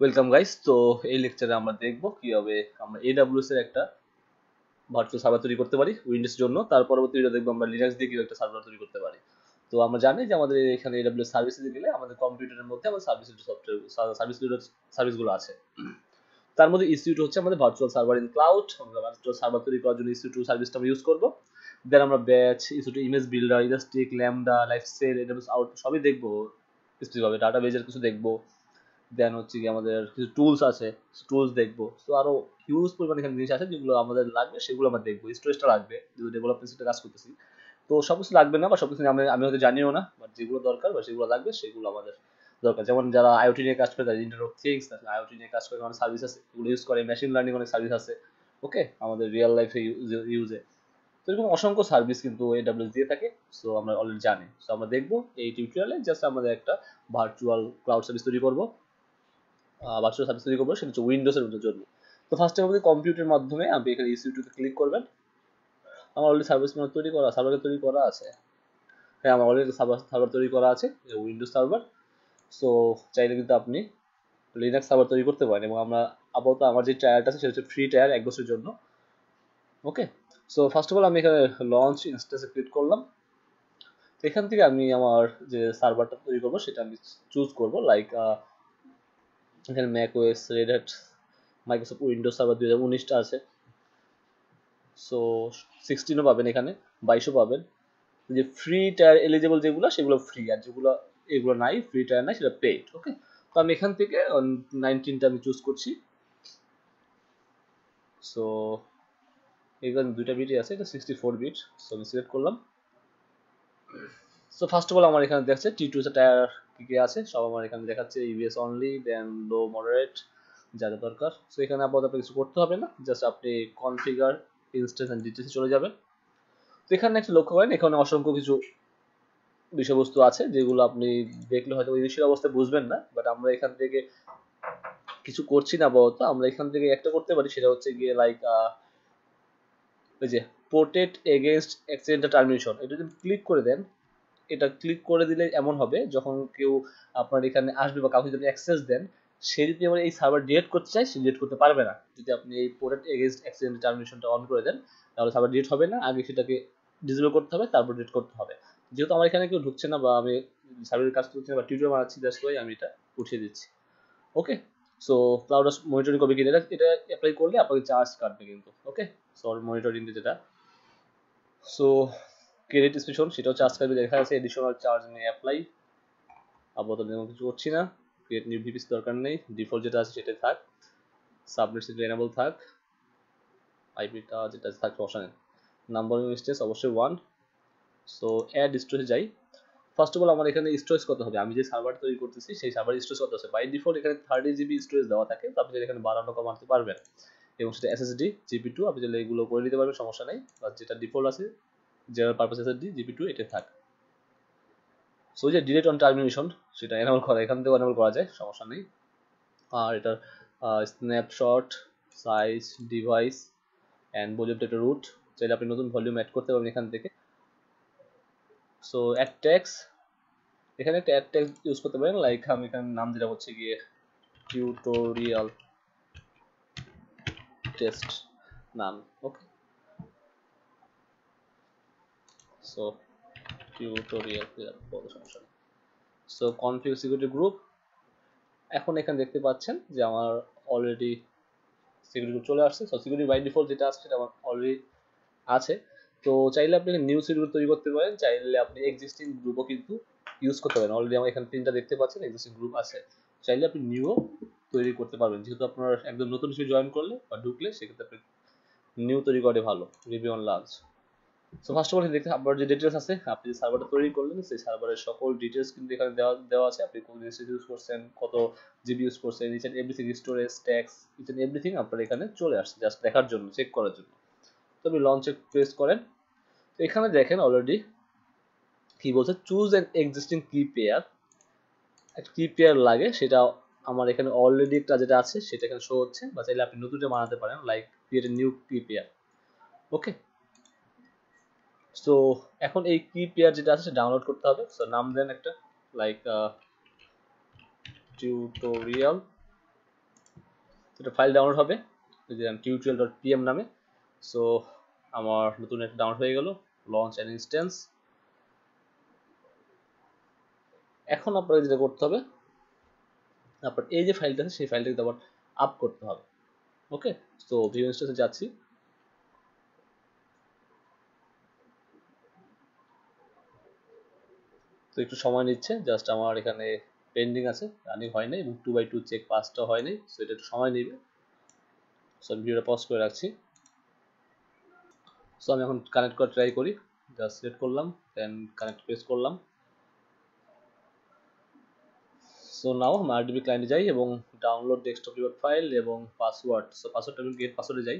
Welcome guys তো এই লেকচারে আমরা দেখব কীভাবে আমরা AWS এর একটা ভার্চুয়াল সার্ভার তৈরি করতে পারি উইন্ডোজ জন্য। তার পরবর্তী ভিডিও আমরা লিনাক্স দিয়ে কীভাবে একটা সার্ভার তৈরি করতে পারি। তো আমরা জানি যে আমাদের এখানে AWS সার্ভিসে গেলে আমাদের কম্পিউটারের মধ্যে আমাদের সার্ভিস সফটওয়্যার সার্ভিস সার্ভিসগুলো আছে। তার মধ্যে ইসিউ হচ্ছে আমাদের ভার্চুয়াল সার্ভার ইন ক্লাউড আমরা ভার্চুয়াল সার্ভার তৈরি করার জন্য ইসিউ টু সার্ভিসটা আমরা ইউজ করব। দেন আমরা batch EC two image builder elastic Lambda Lightsail AWS out সবই দেখব। স্পেসিফিকভাবে ডাটাবেজের কিছু দেখব। দেন হচ্ছে কি আমাদের কিছু টুলস আছে টুলস দেখব। তো আরও হিউজ পরিমাণে এখানে জিনিস আছে যেগুলো আমাদের লাগবে, সেগুলো আমরা দেখব। স্টোরেজটা লাগবে যেগুলো ডেভেলপমেন্ট কাজ করতেছি। তো সব কিছু লাগবে না বা সব কিছু আমি আমি হয়তো জানিও না বাট যেগুলো দরকার বা যেগুলো লাগবে, সেগুলো আমাদের দরকার। যেমন যারা আইওটি নিয়ে কাজ করে, তাদের ইন্টারনেট অফ থিংস আইওটি নিয়ে কাজ করে অনেক সার্ভিস আছে। এগুলো ইউজ করে মেশিন লার্নিং অনেক সার্ভিস আছে। ওকে আমাদের রিয়েল লাইফে ইউজে তো এরকম অসংখ্য সার্ভিস কিন্তু এডাব্লিউএস দিয়ে থাকে সো আমরা অলরেডি জানি। সো আমরা দেখব এই টিউটোরিয়ালে জাস্ট আমাদের একটা ভার্চুয়াল ক্লাউড সার্ভিস তৈরি করব। ভার্চুয়াল সার্ভিস তৈরি করব, সেটা হচ্ছে উইন্ডোজের জন্য তো ফার্স্টে আমাদের কম্পিউটারের মাধ্যমে আপনি এখানে ইসিউ টুতে ক্লিক করবেন। আমার অলরেডি সার্ভিস তৈরি করা সার্ভার তৈরি করা আছে। হ্যাঁ আমার অলরেডি সার্ভার সার্ভার তৈরি করা আছে উইন্ডোজ সার্ভার সো চাইলে কিন্তু আপনি লিনাক্স সার্ভার তৈরি করতে পারেন এবং আমরা আপাতত আমার যে টায়ারটা আছে, সেটা হচ্ছে ফ্রি টায়ার এক বছরের জন্য। Okay so first of all আমি এখানে লঞ্চ ইনস্টেন্সে ক্লিক করলাম। এখান থেকে আমি আমার যে সার্ভারটা তৈরি করব, সেটা আমি চুজ করব। লাইক এখানে Mac OS Red Hat Microsoft Windows server দুই হাজার উনিশটা আছে। সো সিক্সটিনও পাবেন এখানে, বাইশও পাবেন। যে ফ্রি টায়ার এলিজেবল যেগুলো, সেগুলো ফ্রি আর যেগুলো, এগুলো নাই ফ্রি টায়ার নাই, সেটা পেড ওকে তো আমি এখান থেকে নাইনটিনটা আমি চুজ করছি। সো এখানে দুইটা বিটই আছে, এটা সিক্সটি ফোর বিট সো আমি সিলেক্ট করলাম। সো ফার্স্ট অফ অল আমার এখানে দেখছে টি টু টায়ার কি আছে, সব আমার এখানে দেখাচ্ছে EBS only then low moderate যা যা দরকার। সো এখানে আপাতত কিছু করতে হবে না জাস্ট আপনি কনফিগার ইনস্টেন্স অ্যান্ড ডিটেলসে চলে যাবেন। তো এখানে একটা লক্ষ্য করেন, এখানে অসংখ্য কিছু বিষয়বস্তু আছে, যেগুলো আপনি দেখলে হয়তো ইনিশিয়াল অবস্থায় বুঝবেন না বাট আমরা এখান থেকে কিছু করছি না আপাতত। আমরা এখান থেকে একটা করতে পারি, সেটা হচ্ছে গিয়ে লাইক ওই যে প্রোটেক্ট এগেনস্ট অ্যাক্সিডেন্টাল টার্মিনেশন এটা যদি ক্লিক করে দেন এটা ক্লিক করে দিলে এমন হবে, যখন কেউ আপনার এখানে আসবে বা কাউকে যদি অ্যাক্সেস দেন, সে যদি আবার এই সার্ভার ডিলেট করতে চায়, সে ডিলেট করতে পারবে না। যদি আপনি এই প্রোটেক্ট এগেনস্ট অ্যাক্সিডেন্ট টার্মিনেশনটা অন করে দেন, তাহলে সার্ভার ডিলেট হবে না, আগে সেটাকে ডিসেবল করতে হবে, তারপর ডিলেট করতে হবে। যেহেতু আমার এখানে কেউ ঢুকছে না বা আমি সার্ভারের কাজ করছি না বা টিউটোরিয়াল বানাচ্ছি দ্যাটস ওয়াই আমি এটা উঠিয়ে দিচ্ছি। ওকে সো ক্লাউড মনিটরিং করবে কি? এটা এটা অ্যাপ্লাই করলে আপনাকে চার্জ কাটবে কিন্তু। ওকে সো মনিটরিং যেটা। সো ক্রেডিট স্পেশন সেটাও চার্জ কাটবে দেখা যাচ্ছে এডিশনাল চার্জ নিয়ে অ্যাপ্লাই আপাতত তেমন কিছু করছি না। ক্রিয়েট নিউ ভিপিস দরকার নেই। ডিফল্ট যেটা আছে সেটাই থাক। সাবনেট সেটা এনেবল থাক। আইপিটা যেটা থাক, সমস্যা নেই। নাম্বার ইনস্টেন্স অবশ্যই ওয়ান সো অ্যাড স্টোরেজ যাই। ফার্স্ট অফ অল আমার এখানে স্টোরেজ কত হবে? আমি যে সার্ভার তৈরি করতেছি, সেই সার্ভার স্টোরেজ কত আছে? বাই ডিফল্ট এখানে থার্টি জিবি স্টোরেজ দেওয়া থাকে। তো আপনি এখানে বাড়ানো, কমাতে পারবেন। এবং সেটা এসএসডি জিপি টু আপনি চাইলে এগুলো করে নিতে পারবেন, সমস্যা নেই। বা যেটা ডিফল্ট আছে general purpose SSD GP two এটা থাক। সো যে ডিলেট অন টার্মিনেশন সেটা এনাবল করা, এখান থেকেও এনাবল করা যায়, সমস্যা নেই। আর এটার স্ন্যাপশট সাইজ ডিভাইস অ্যান্ড ভলিউমটা একটা রুট চাইলে আপনি নতুন ভলিউম অ্যাড করতে পারবেন এখান থেকে। সো অ্যাড ট্যাক্স এখানে একটা অ্যাড ট্যাক্স ইউজ করতে পারেন লাইক আমি এখানে নাম যেটা হচ্ছে গিয়ে টিউটোরিয়াল টেস্ট নাম ওকে সো টিউটোরিয়াল বড় সমস্যা সো কনফিগ সিকিউরিটি গ্রুপ এখন এখানে দেখতে পাচ্ছেন যে আমার অলরেডি সিকিউরিটি গ্রুপ চলে আসছে। সো সিকিউরিটি বাই ডিফল্ট যেটা আছে, সেটা আমার অলরেডি আছে। তো, চাইলে আপনি নিউ সিকিউরিটি তৈরি করতে পারেন। চাইলে আপনি এক্সিস্টিং গ্রুপও কিন্তু ইউজ করতে পারেন। অলরেডি আমার এখানে তিনটা দেখতে পাচ্ছেন এক্সিস্টিং গ্রুপ আছে। চাইলে আপনি নিউও তৈরি করতে পারবেন। যেহেতু আপনার একদম নতুন হিসেবে জয়েন করলে বা ঢুকলে, সেক্ষেত্রে আপনি নিউ তৈরি করে ভালো। Review on launch so first of all দেখতে আপনার যে ডিটেলস আছে, আপনি যে সার্ভারটা তৈরি করলেন, সেই সার্ভারের সকল ডিটেলস কিন্তু এখানে দেওয়া দেওয়া আছে। আপনি কোন জিনিস ইউজ করছেন, কত জিবি ইউজ করছেন each and everything storage tax each everything আপনার এখানে চলে আসছে জাস্ট দেখার জন্য চেক করার জন্য। তো আপনি লঞ্চে প্রেস করেন। তো এখানে দেখেন অলরেডি কি বলছে choose an existing key pair একটা কি পেয়ার লাগে, সেটা আমার এখানে অলরেডি একটা যেটা আছে, সেটা এখানে শো হচ্ছে, বা চাইলে আপনি নতুনটা বানাতে পারেন like create new key pair okay so এখন এই কি পেয়ার যেটা আছে ডাউনলোড করতে হবে। সো নাম দেন একটা লাইক টিউটোরিয়াল এটা ফাইল ডাউনলোড হবে যে টিউটোরিয়াল ডট পিএম নামে। সো আমার নতুন একটা ডাউনলোড হয়ে গেল লঞ্চ অ্যান্ড ইনস্ট্যান্স এখন আপনাকে যেটা করতে হবে, আপনার এই যে ফাইলটা আছে, সেই ফাইলটাকে আবার আপ করতে হবে। ওকে তো ভিউ ইনস্ট্যান্সে যাচ্ছি। তো একটু সময় নিচ্ছে জাস্ট আমার এখানে পেন্ডিং আছে রানিং হয় নাই এবং টু বাই টু চেক পাসটা হয় নাই সো এটা একটু সময় নেবে। সো আমি ভিডিওটা পজ করে রাখছি। সো আমি এখন কানেক্ট করে ট্রাই করি জাস্ট সিলেক্ট করলাম দেন কানেক্ট প্রেস করলাম। সো নাও আমি আরডিবি ক্লায়েন্টে যাই এবং ডাউনলোড ডেস্কটপ রিপোর্ট ফাইল এবং পাসওয়ার্ড সো পাসওয়ার্ডটা আমি গেট পাসওয়ার্ডে যাই।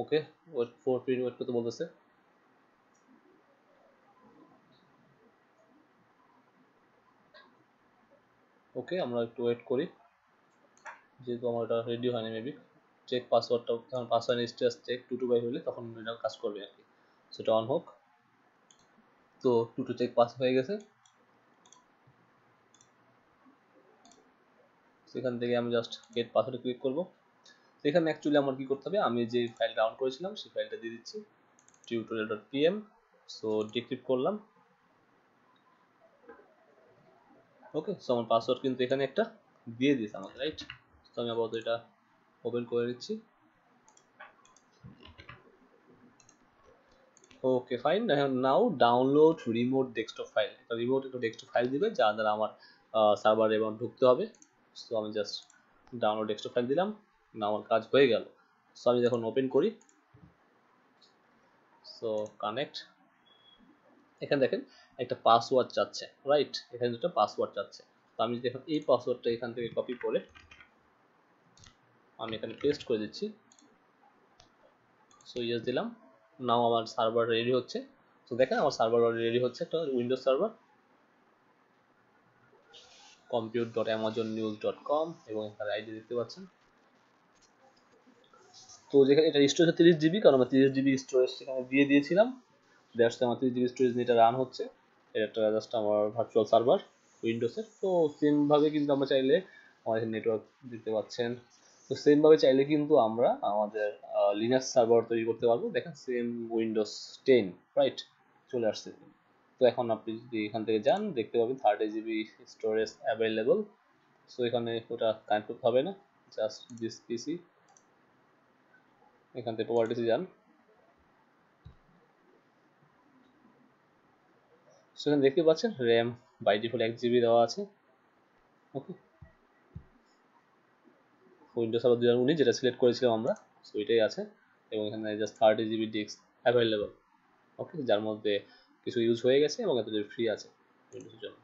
Okay wait four minute wait করতে বলতেছে? ওকে, আমরা একটু ওয়েট করি। যেহেতু আমার এটা রেডি হয়নি মেবি চেক পাসওয়ার্ডটা যখন password status check two two by হলে তখন এটা কাজ করবে আর কি। সেটা অন হোক। তো টু টু চেক পাস হয়ে গেছে। সেখান থেকে আমি জাস্ট গেট পাসওয়ার্ডে ক্লিক করব। এখানে অ্যাকচুয়ালি আমার কি করতে হবে? আমি যে ফাইল ডাউন করেছিলাম, সেই ফাইলটা দিয়ে দিচ্ছি। পিএম সো ডিক্রিপ্ট করলাম। ওকে সো আমার পাসওয়ার্ড কিন্তু এখানে একটা দিয়ে দিয়েছে আমাকে রাইট তো আমি আপাতত এটা ওপেন করে দিচ্ছি okay fine now download remote desktop file এটা রিমোট একটা ডেস্কটপ ফাইল দিবে যা দ্বারা আমার সার্ভারে এবং ঢুকতে হবে। সো আমি জাস্ট ডাউনলোড ডেস্কটপ ফাইল দিলাম। না, আমার কাজ হয়ে গেল। সো আমি যখন ওপেন করি সো কানেক্ট এখানে দেখেন একটা পাসওয়ার্ড চাচ্ছে রাইট এখানে দুটো পাসওয়ার্ড চাচ্ছে তো আমি দেখুন এই পাসওয়ার্ডটা এখান থেকে কপি করে, আমি এখানে পেস্ট করে দিচ্ছি। সো ইয়েস দিলাম। নাও আমার সার্ভার রেডি হচ্ছে। তো দেখেন আমার সার্ভার রেডি হচ্ছে, একটা উইন্ডোজ সার্ভার কম এবং এখানে আইডি দেখতে পাচ্ছেন। তো যেখানে এটা স্টোরেজ হচ্ছে তিরিশ জিবি কারণ আমরা তিরিশ জিবি স্টোরেজ সেখানে দিয়ে দিয়েছিলাম। দ্যাটস আমার তিরিশ জিবি স্টোরেজ নিয়ে রান হচ্ছে। এটা জাস্ট আমার ভার্চুয়াল সার্ভার উইন্ডোজের তো সেমভাবে কিন্তু আমরা চাইলে আমাদের নেটওয়ার্ক দিতে পাচ্ছেন তো সেমভাবে চাইলে কিন্তু আমরা আমাদের লিনাক্স সার্ভার তৈরি করতে পারব। দেখেন সেম উইন্ডোজ টেন রাইট চলে আসছে। তো এখন আপনি যদি এখান থেকে যান, দেখতে পাবেন thirty GB storage available so এখানে ওটা কানেক্ট করতে হবে না জাস্ট দিস পিসি এখান থেকে প্রপার্টিসে যান সেখানে দেখতে পাচ্ছেন, র্যাম বাই ডিফল্ট এক জিবি দেওয়া আছে। ওকে উইন্ডোজ সার্ভার দুই উনিশ যেটা সিলেক্ট করেছিলাম আমরা সো এটাই আছে। এবং এখানে just thirty GB disk available okay যার মধ্যে কিছু ইউজ হয়ে গেছে এবং এত ফ্রি আছে উইন্ডোজের জন্য।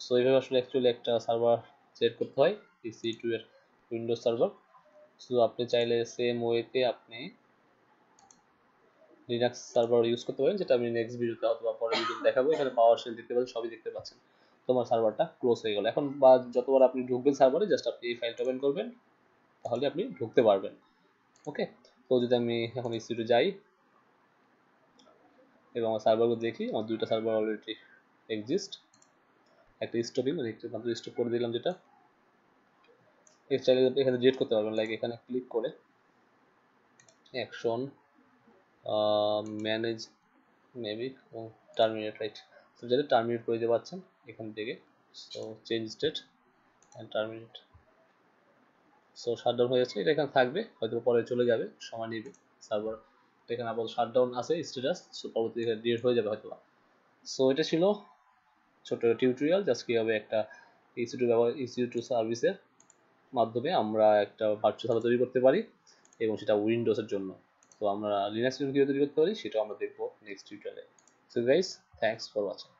সো এইভাবে আসলে অ্যাকচুয়ালি একটা সার্ভার সেট করতে হয় সি টু এর উইন্ডোজ সার্ভার সো আপনি চাইলে সেম ওয়েতে আপনি লিনাক্স সার্ভার ইউজ করতে পারেন, যেটা আমি নেক্সট ভিডিওতে অথবা পরের ভিডিওতে দেখাবো। এখানে পাওয়ার শেল দেখতে পাচ্ছেন, সবই দেখতে পাচ্ছেন। তোমার সার্ভারটা ক্লোজ হয়ে গেল। এখন বা যতবার আপনি ঢুকবেন সার্ভারে জাস্ট আপনি এই ফাইলটা ওপেন করবেন, তাহলে আপনি ঢুকতে পারবেন। ওকে তো যদি আমি এখন ইসিটু যাই এবং আমার সার্ভারগুলো দেখি, আমার দুইটা সার্ভার অলরেডি এক্সিস্ট একটা স্টপিং মানে একটু স্টপ করে দিলাম যেটা। এর চাইলে এখানে ডিলিট করতে পারবেন লাইক এখানে ক্লিক করে অ্যাকশন ম্যানেজ মেবি এবং টার্মিনেট রাইট তো যাতে টার্মিনেট করে দিতে পারছেন এখান থেকে so change state and terminate so shutdown হয়ে যাচ্ছে, এটা এখানে থাকবে, হয়তো পরে চলে যাবে, সময় নেবে সার্ভার এখানে আপাতত শাটডাউন আছে স্ট্যাটাস সো পরবর্তী এখানে ডিলিট হয়ে যাবে হয়তো সো এটা ছিল ছোট টিউটোরিয়াল জাস্ট কীভাবে একটা ইসিউ টু ব্যবহার ইসিউ টু সার্ভিসের মাধ্যমে আমরা একটা ভার্চুয়াল তৈরি করতে পারি এবং সেটা উইন্ডোজের জন্য। তো আমরা লিনাক্স কীভাবে তৈরি করতে পারি সেটা আমরা দেখব নেক্সট টিউটোরিয়ালে so guys thanks for watching